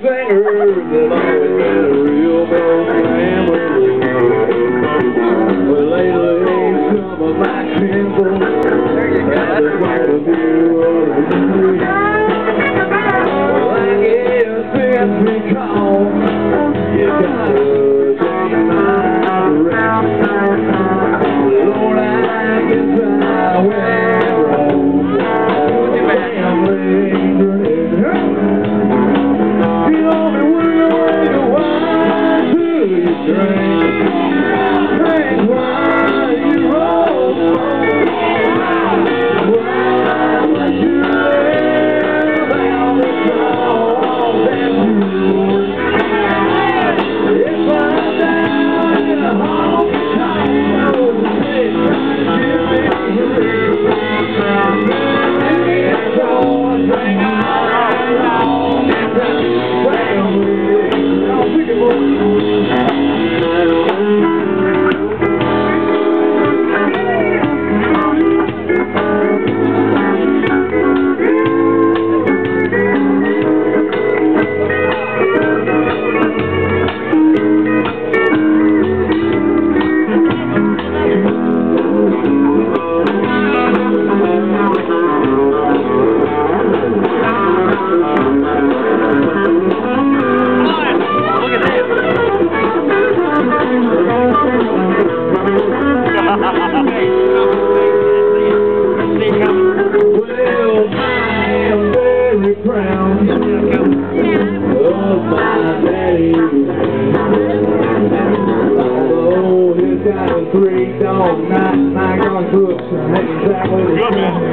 singer that always been a real bad family. But lately, some of my kinfolk have the point of view of the street. Well, I guess it's because you my direction. Lord, I guess I went wrong. Family Although he's got a three dog night, my gun crooks, and that's exactly the Good man.